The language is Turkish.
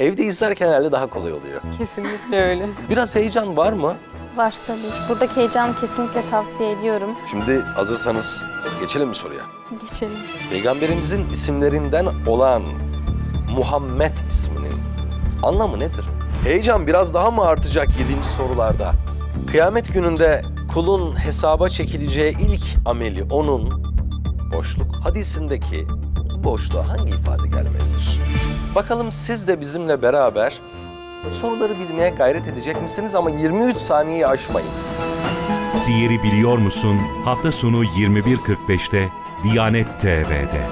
Evde izlerken herhalde daha kolay oluyor. Kesinlikle öyle. Biraz heyecan var mı? Var tabii. Buradaki heyecanı kesinlikle tavsiye ediyorum. Şimdi hazırsanız geçelim mi soruya? Geçelim. Peygamberimizin isimlerinden olan Muhammed isminin anlamı nedir? Heyecan biraz daha mı artacak 7. sorularda? Kıyamet gününde kulun hesaba çekileceği ilk ameli onun boşluk hadisindeki boşluğa hangi ifade gelmelidir? Bakalım siz de bizimle beraber soruları bilmeye gayret edecek misiniz ama 23 saniyeyi aşmayın. Siyeri biliyor musun? Hafta sonu 21.45'te Diyanet TV'de.